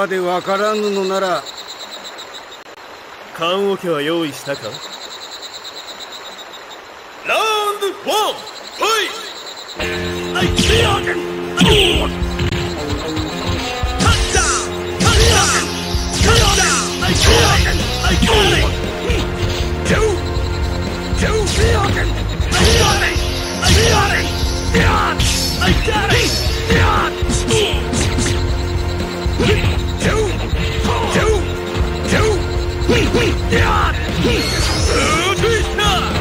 言葉でわからぬのなら棺桶は用意したか？ラウンドワンファイアイキアゲン！タッダウンタッダウンタッダウンアイキアゲンアイキアゲンジョージョーアーツイスター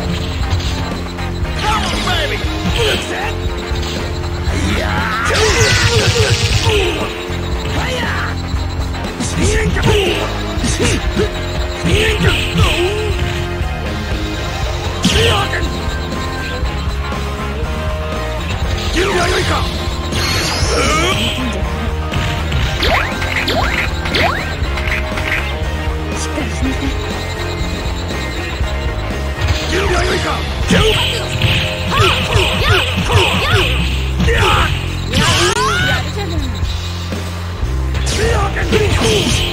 Come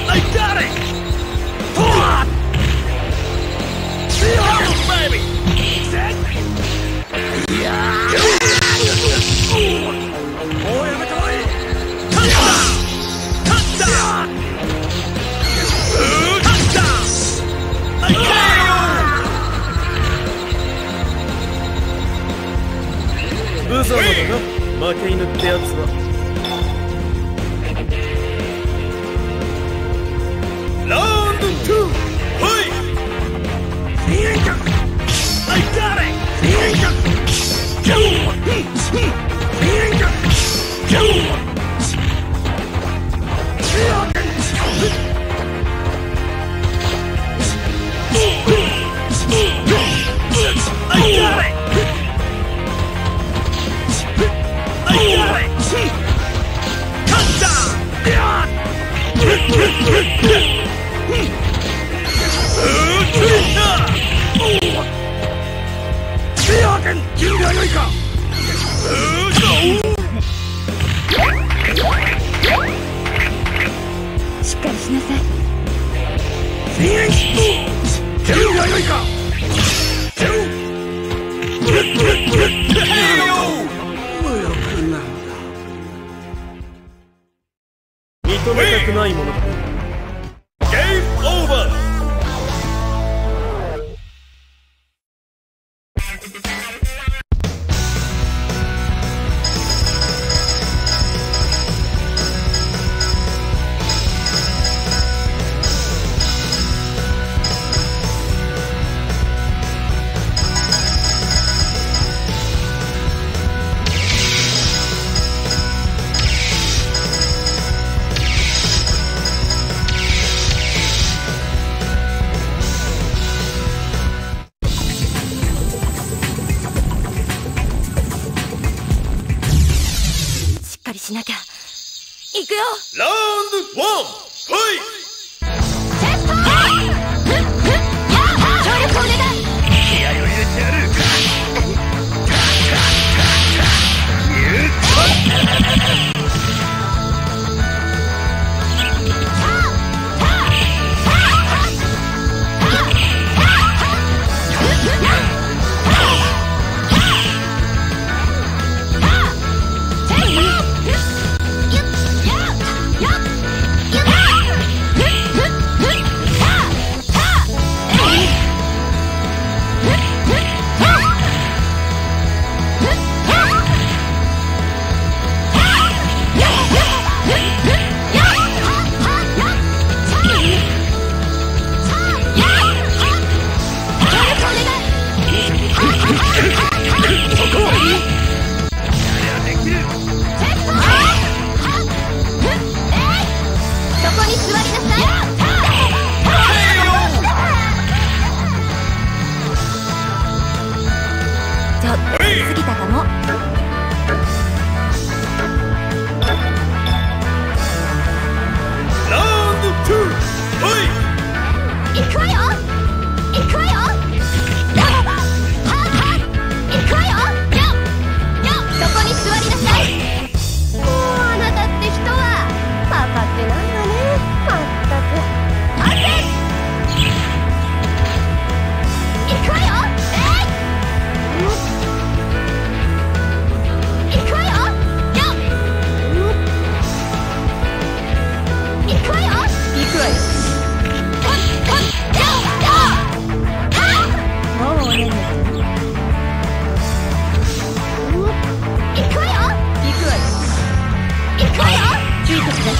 I got it! 負け犬しなきゃ。行くよ。ラウンドワンファイ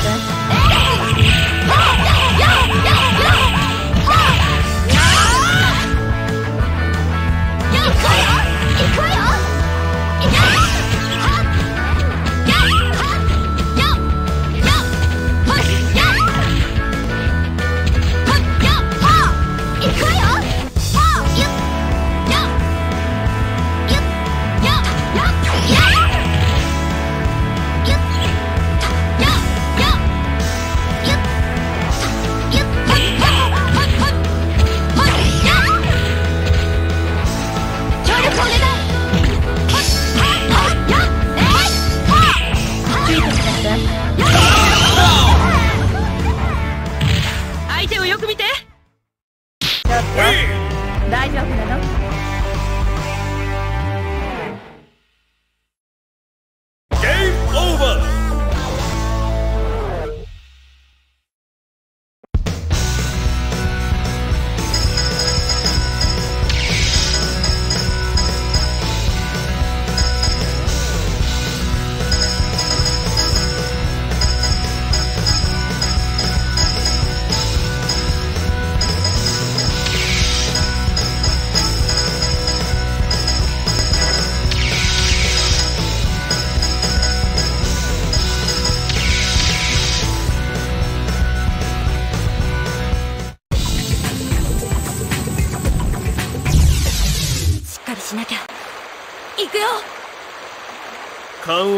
Thank you.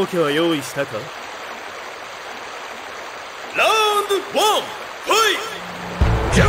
けは用意したか？ラウンド1ファイト！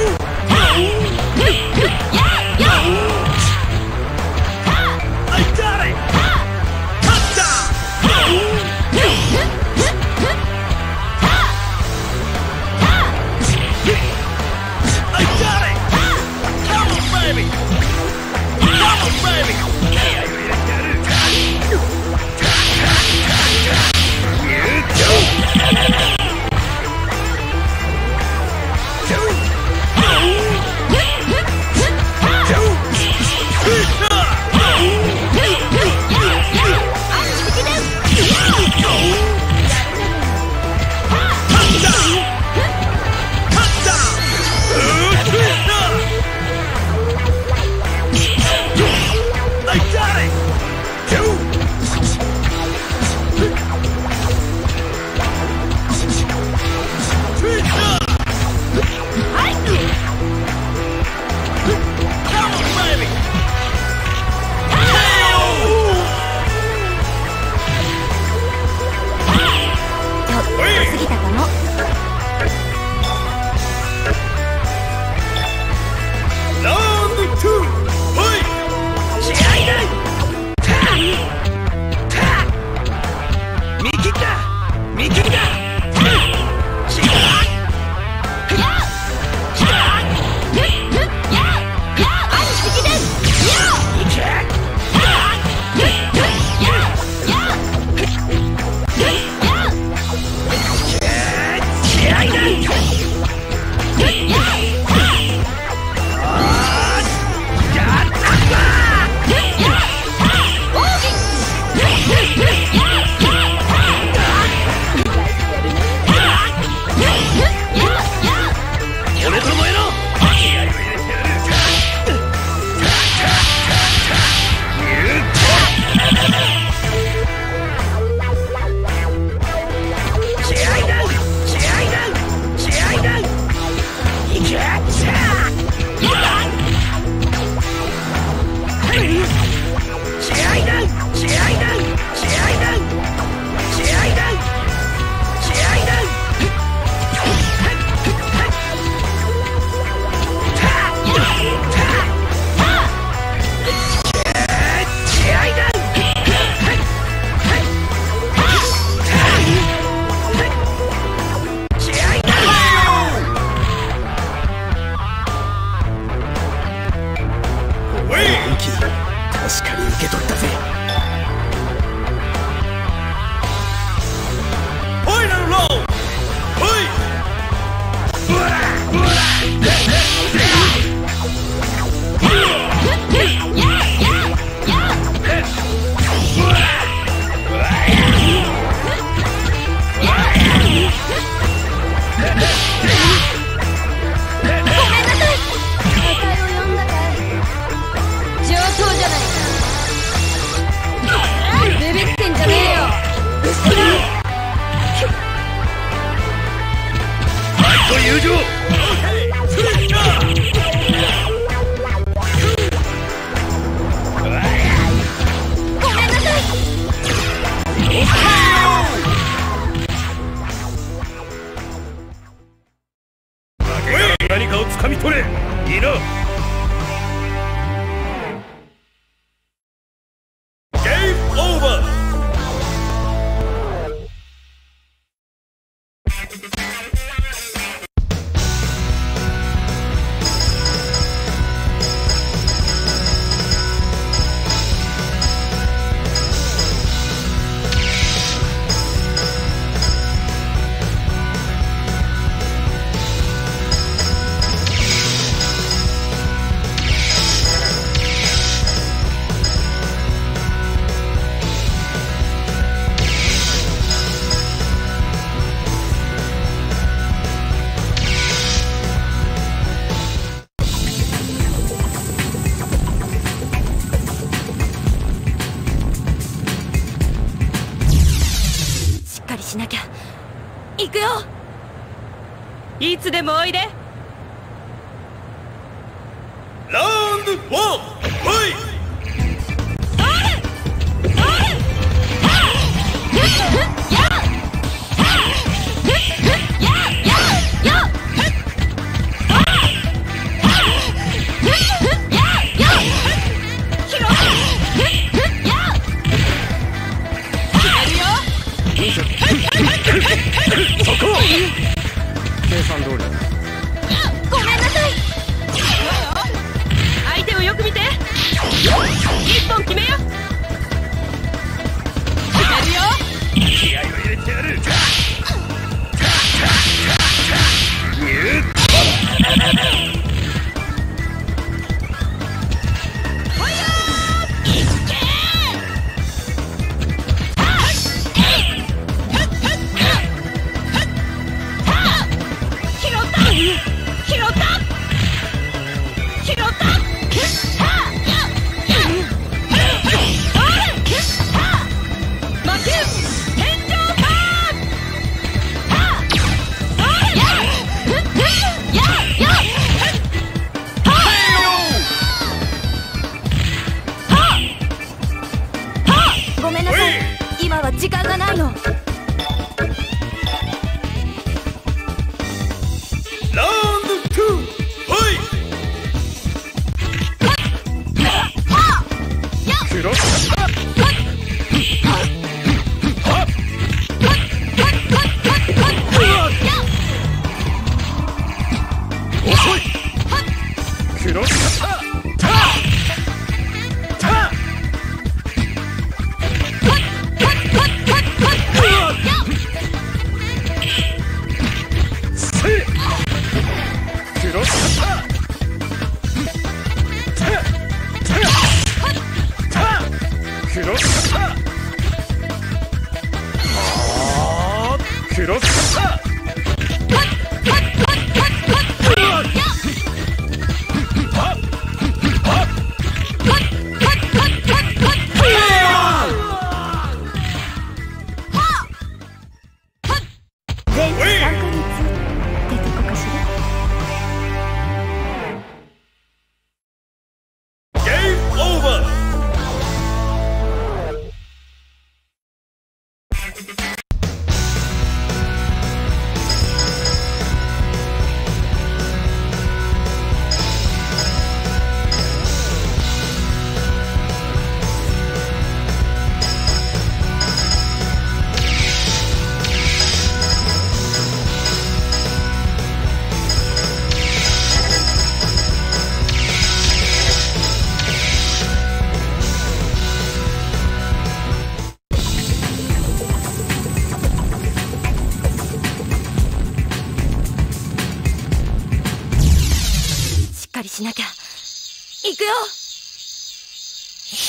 Oh,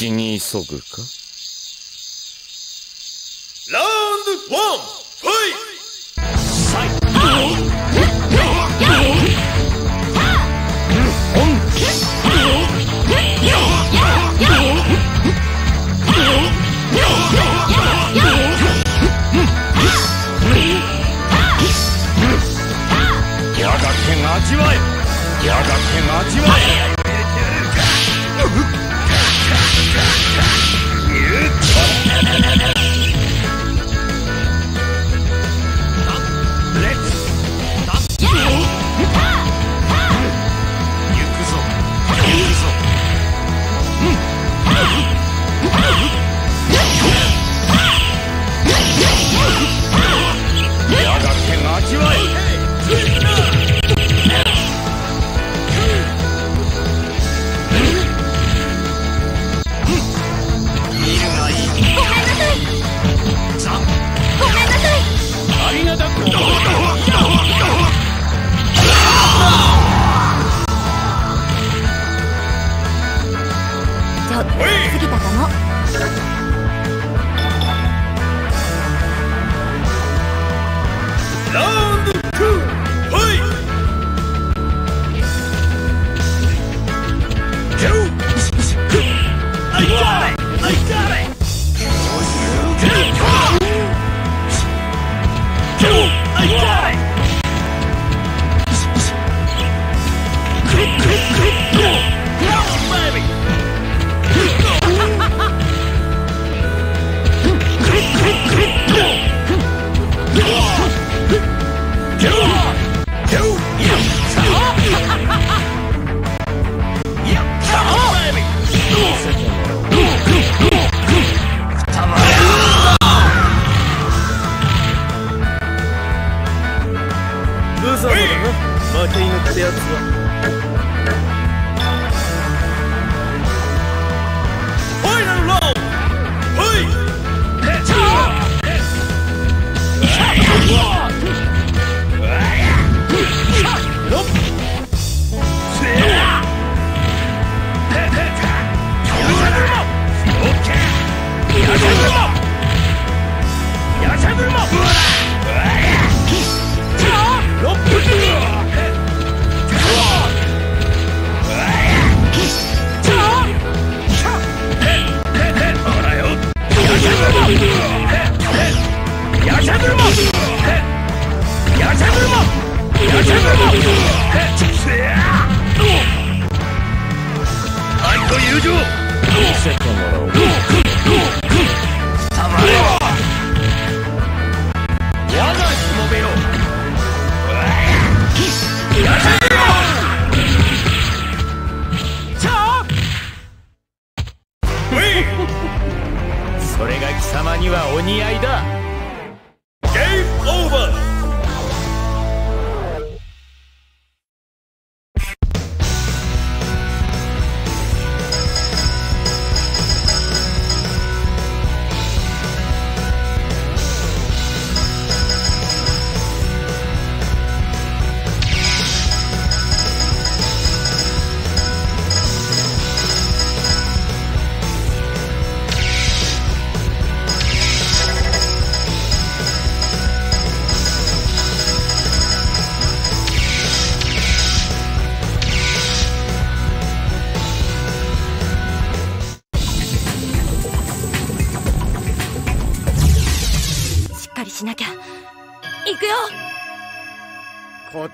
死に急ぐか？ラウンドワンファイやがて味わえ。やがて味わえ。attack.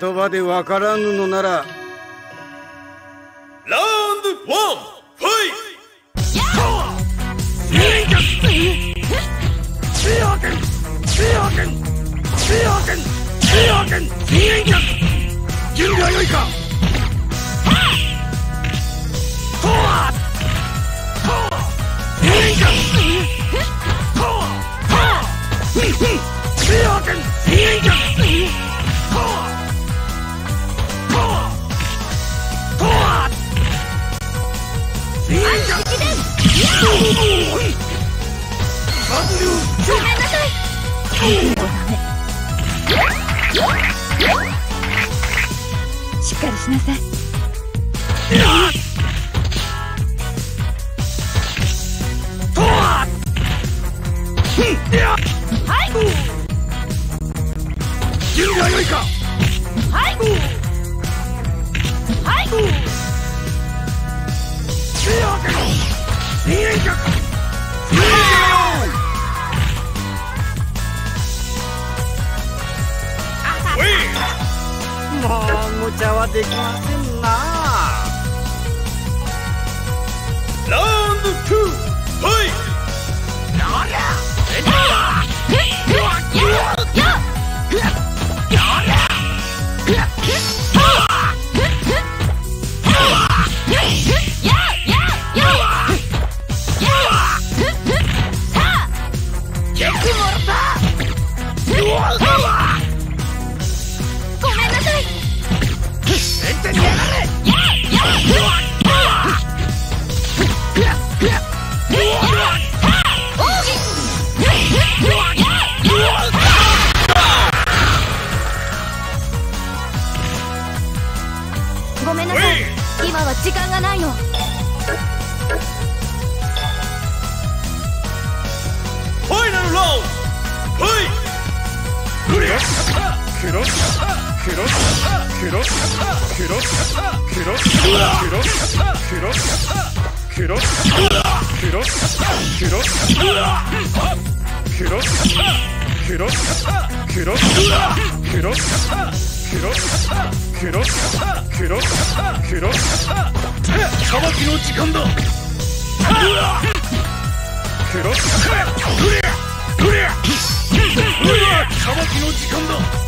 言葉でわからぬのならもう無茶はできませんな。ラウンド2ファイトっやっやっやっやっ裁きの時間だ裁きの時間だお許しください遅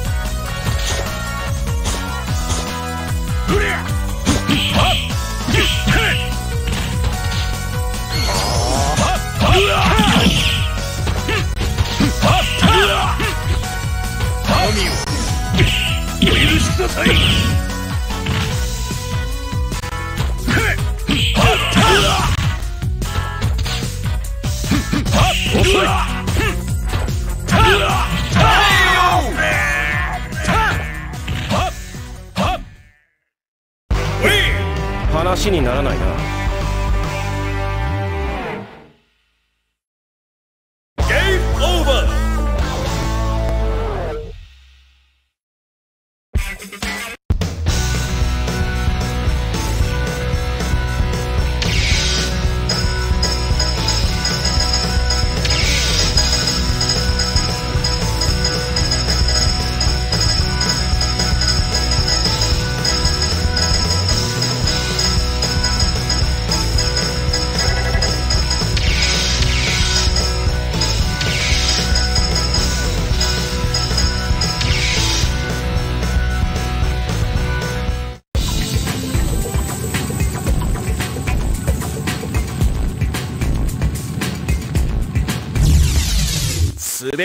い話にならないな。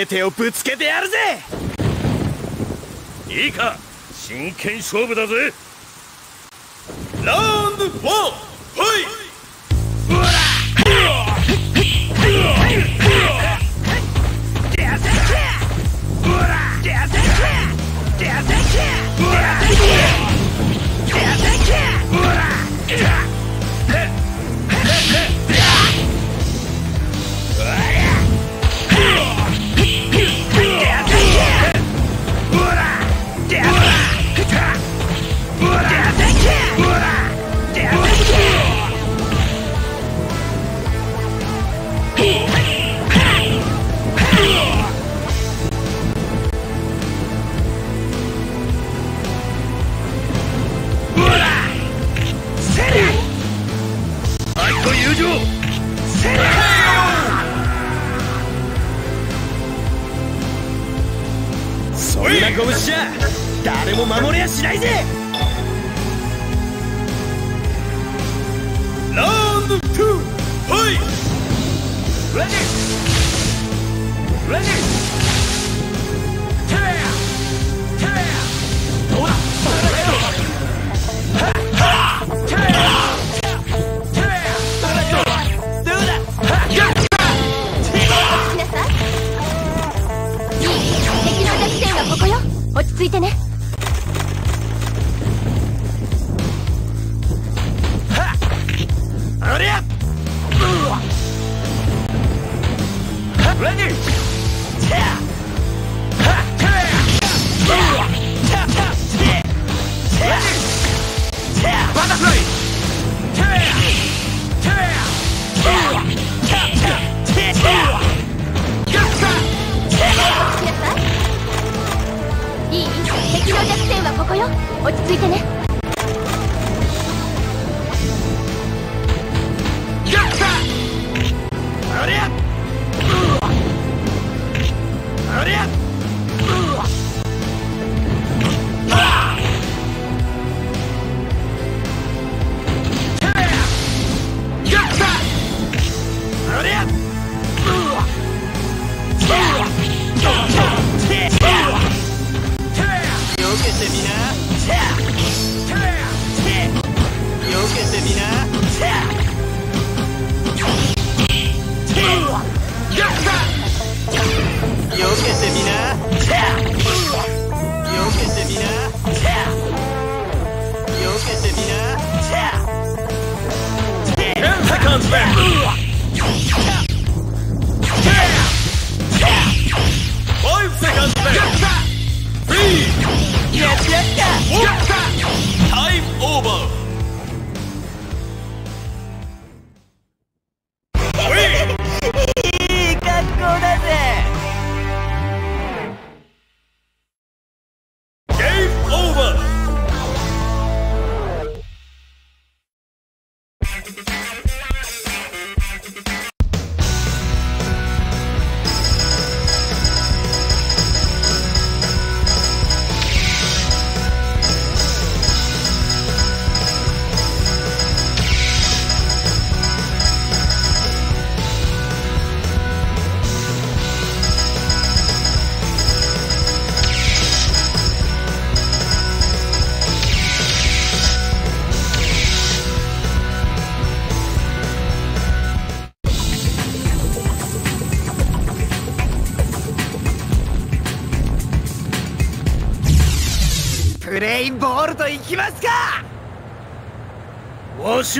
全てをぶつけてやるぜ！いいか真剣勝負だぜ。ラウンド1ファイ愛そんな拳じゃ誰も守れやしないぜ。ラウンド2ファイレディレディ着いてね。ありゃ落ち着いてね。Remember!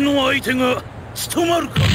の相手が務まるか。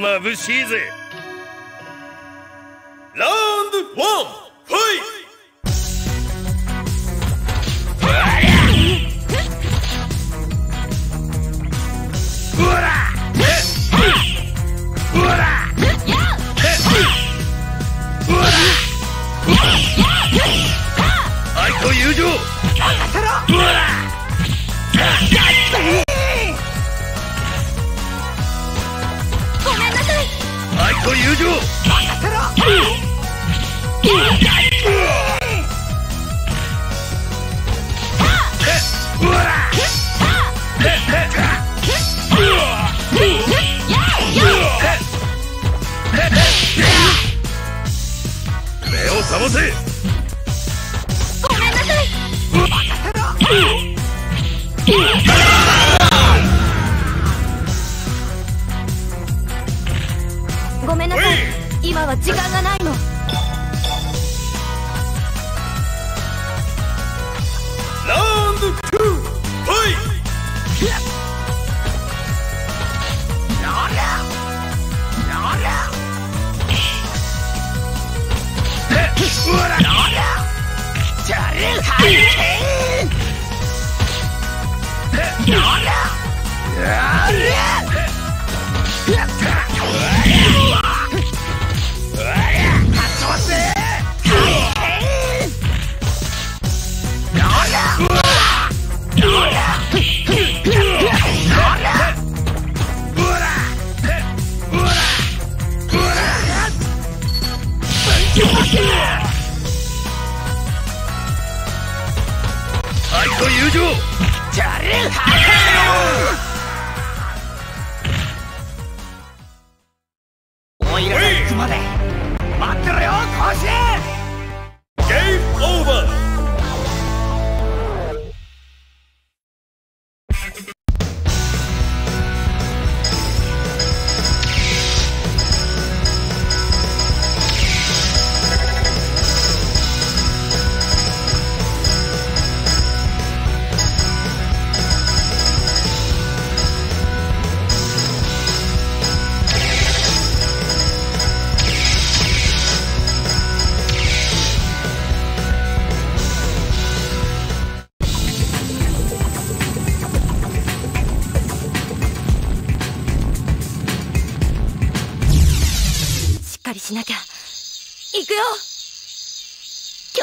が眩しいぜ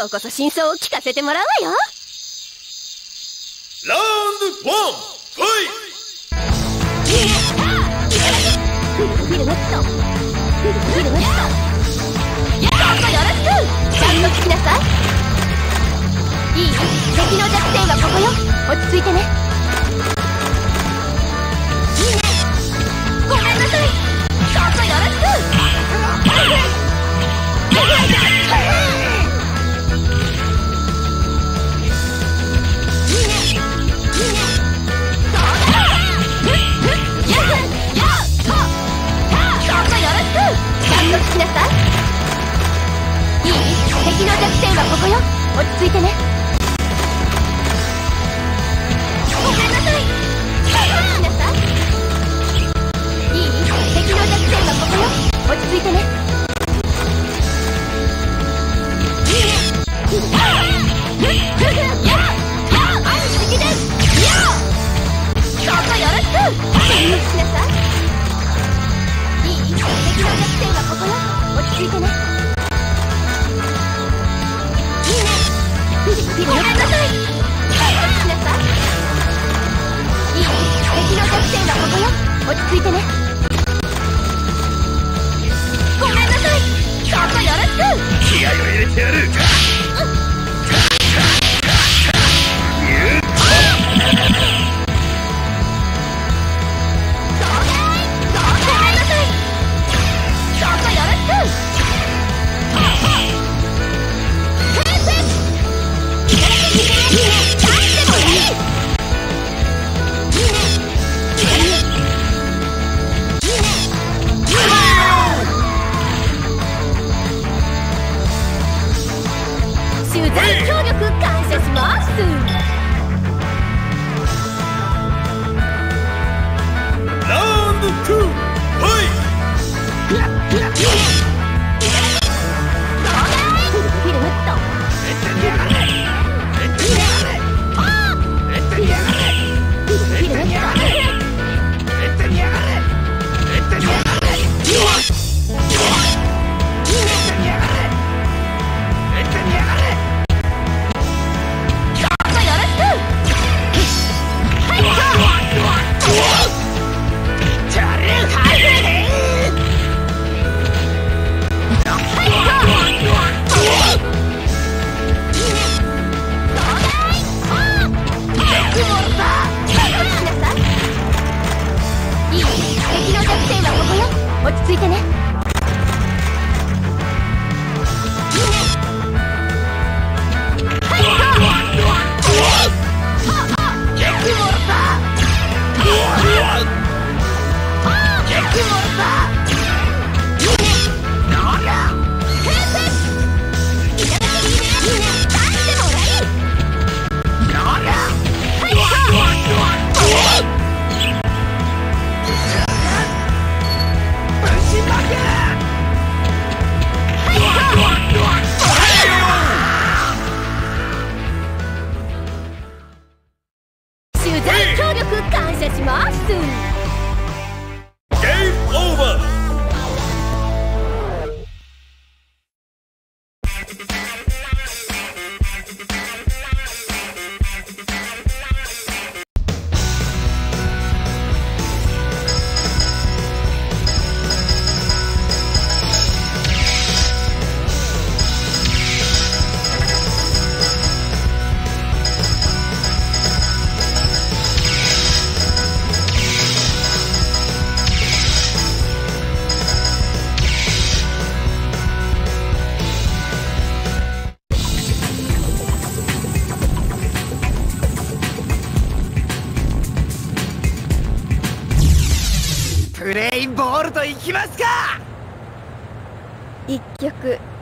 今日こそ真相を聞かせてもらうわよ。ラウンドワンファイト。いい敵の弱点はここよ落ち着いてね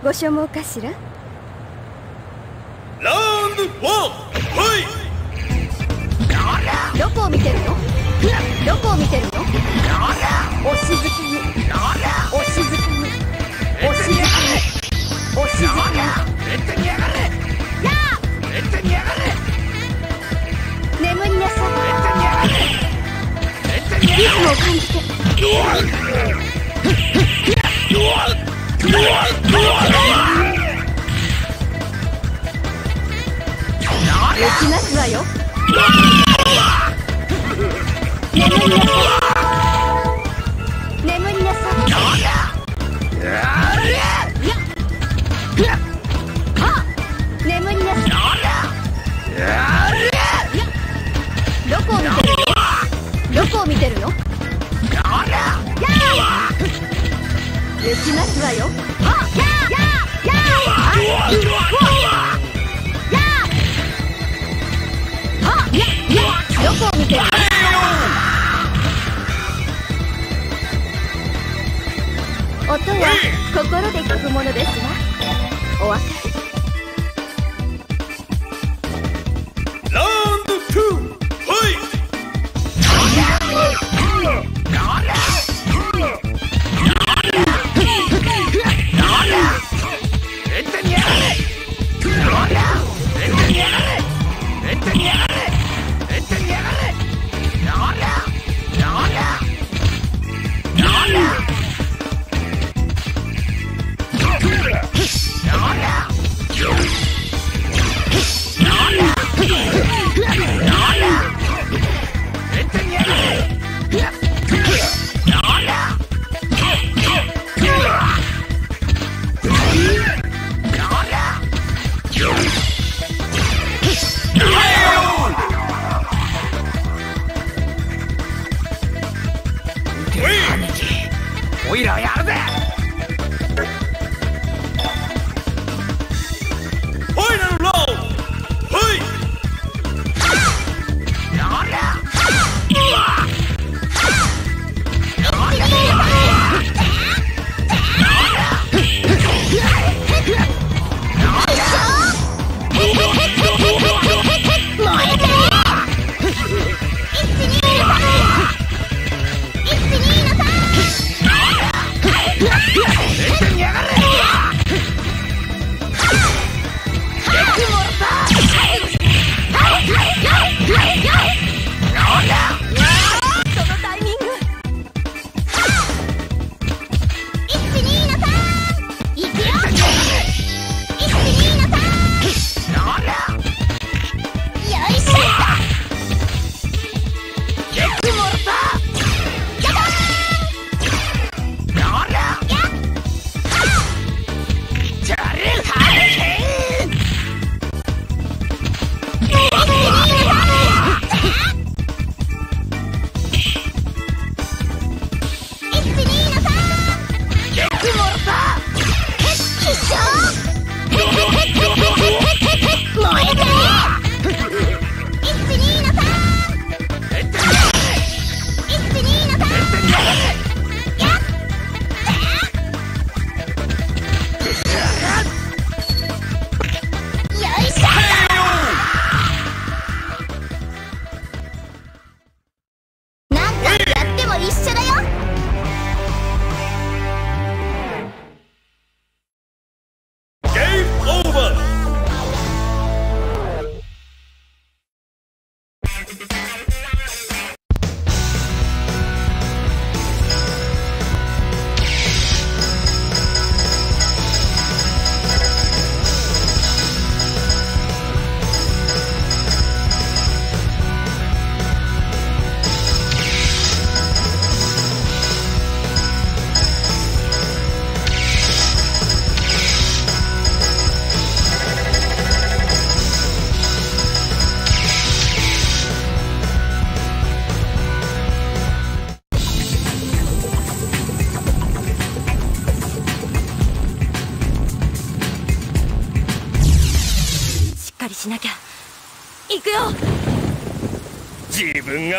ご所望かしら？ラウンドワンどこを見てるの？どこを見てるの？お静かに。お静かに。お静かに。お静かに。や眠りなさい。リズムを感じて。Thank.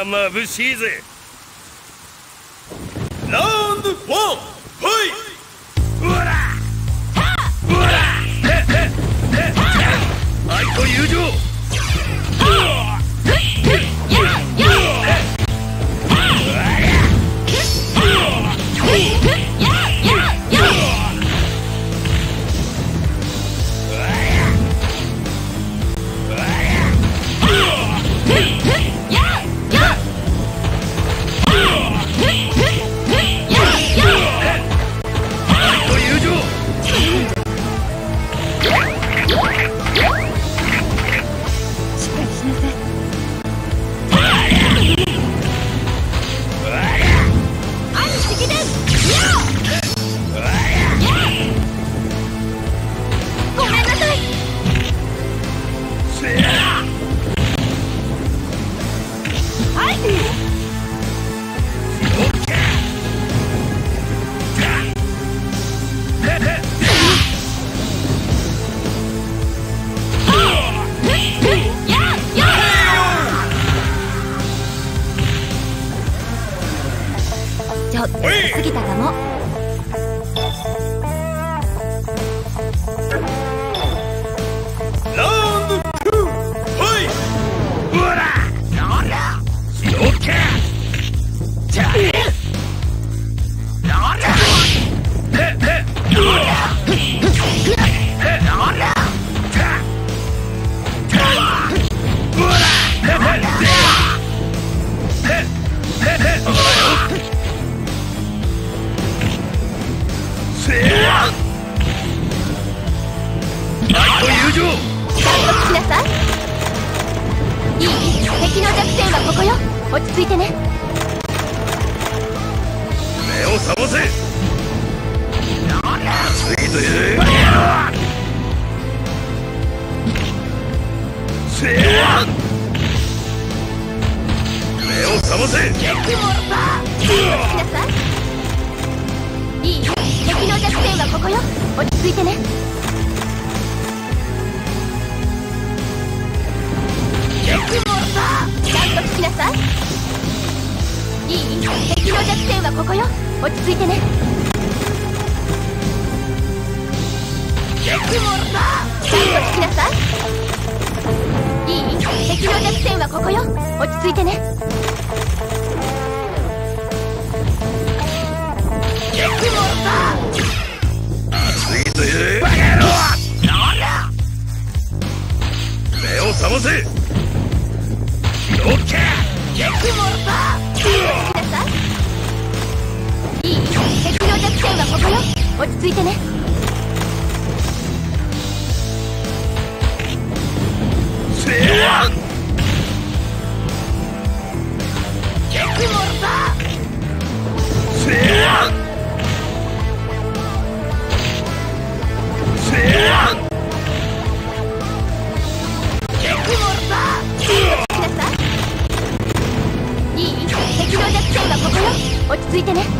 i Yanlarını çizir. 敵の弱点はここよ。落ち着いてね。団子しなさい。いい？敵の弱点はここよ。落ち着いてね。次という目を覚ませ。オッケしなさ敵の弱点はここよ。落ち着いてね。ーせやせやせやしなさ。いい？敵の弱点はここよ。落ち着いてね。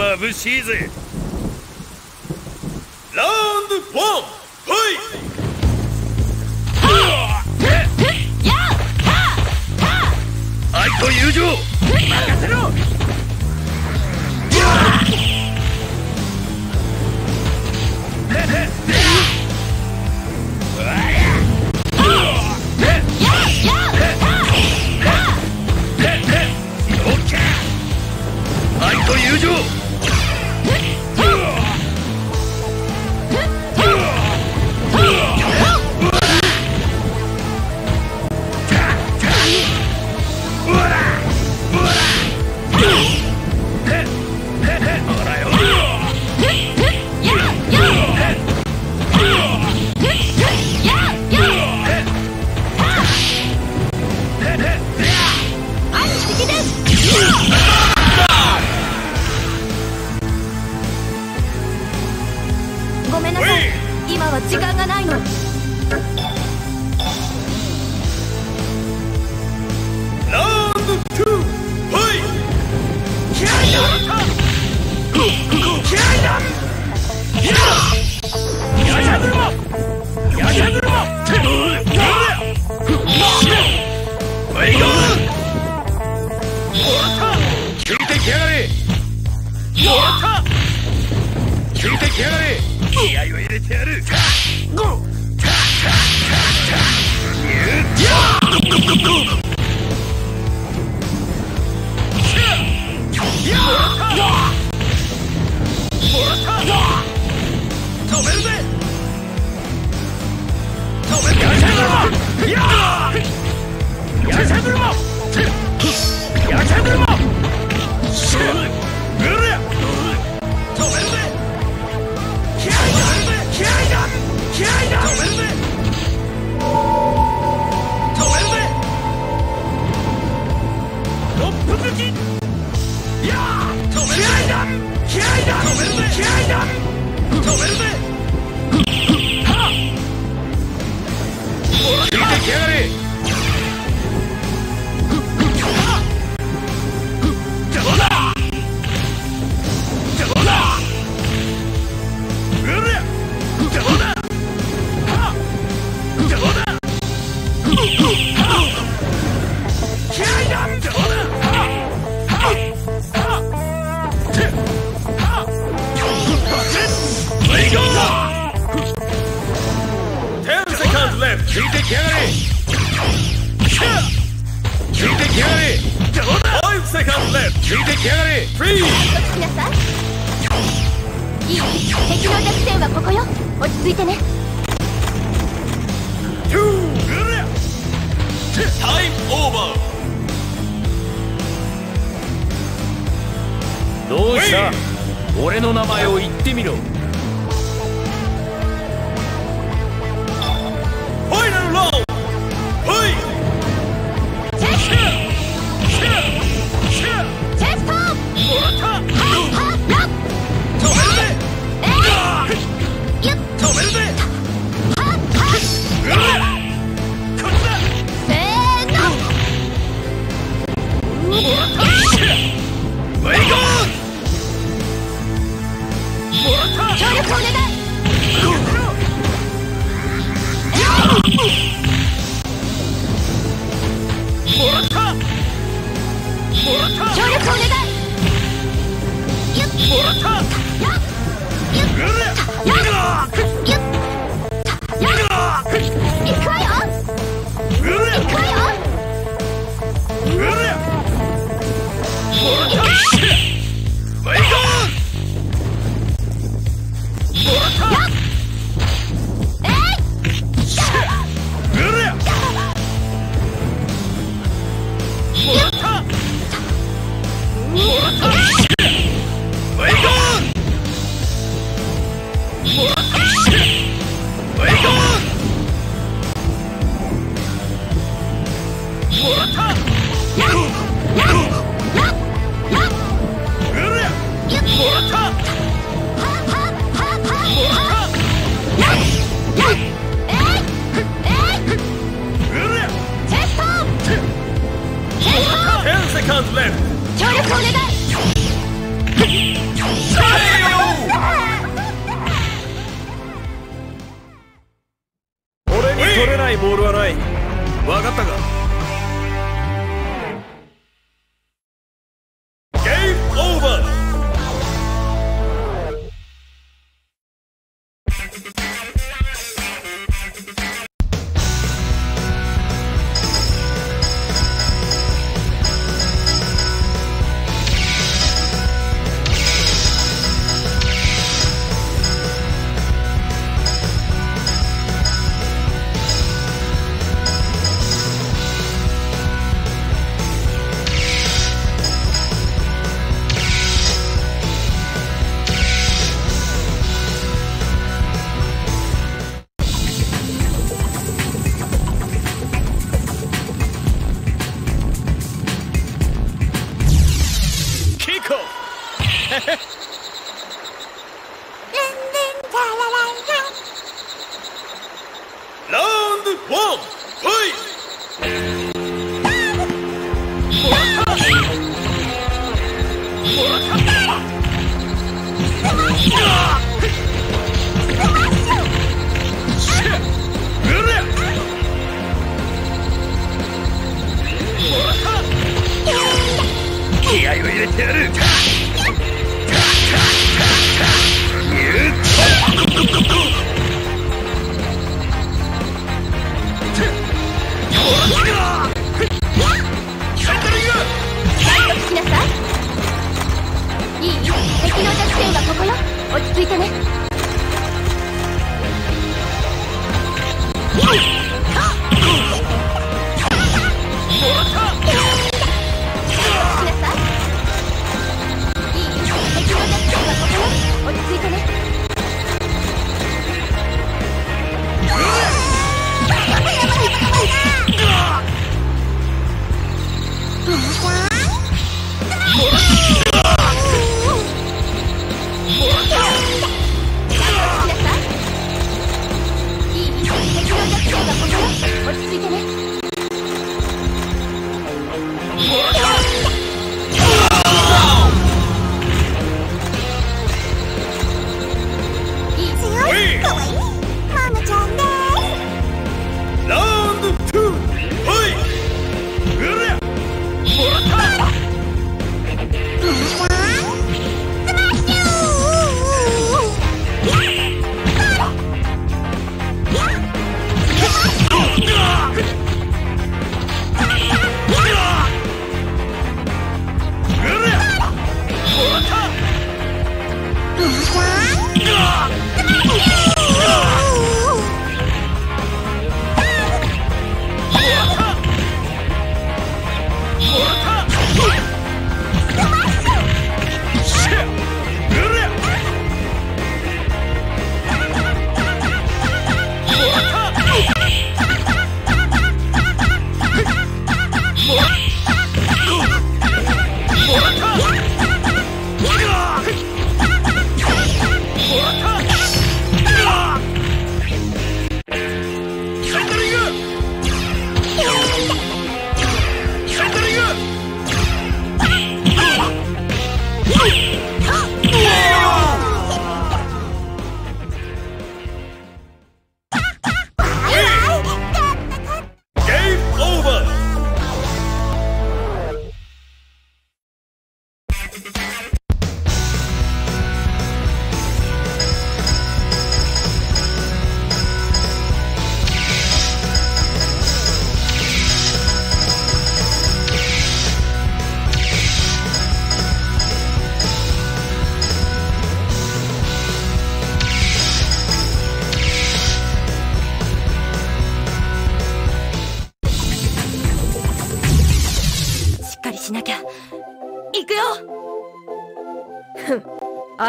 自分が眩ったついてきやがれ気合を入れてやるゴタタタタニューゴゴゴゴ止めるぜ止めやるぜやるぜ Get up!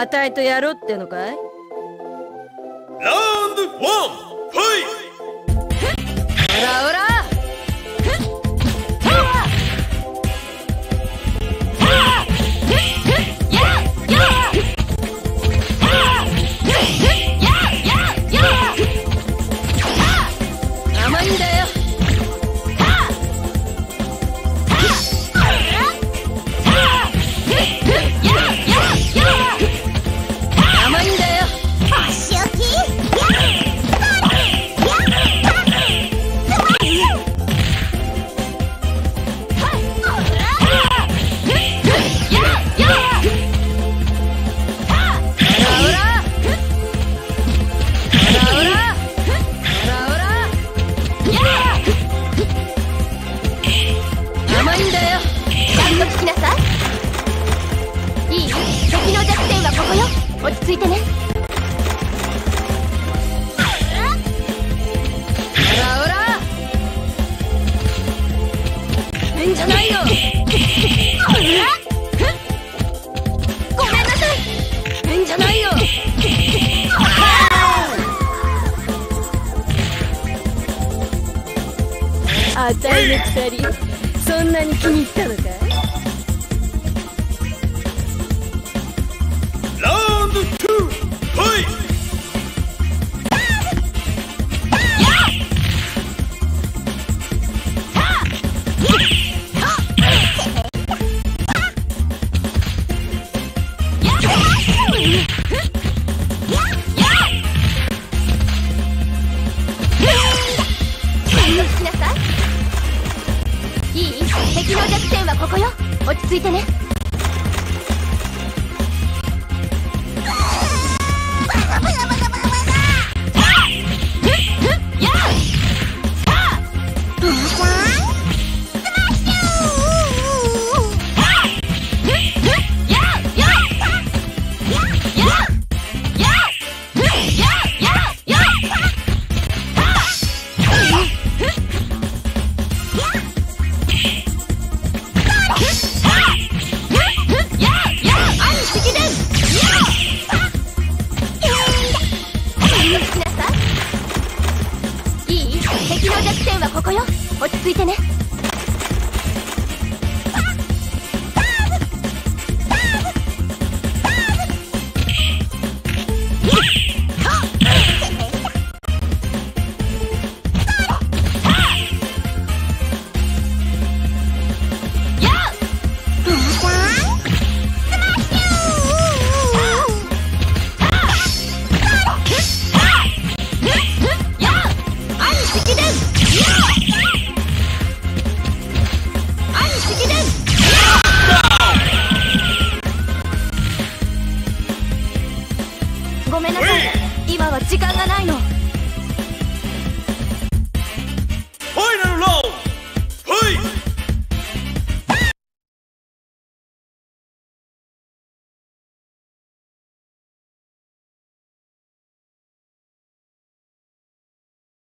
あいとやろってのかい？ラウンド 1!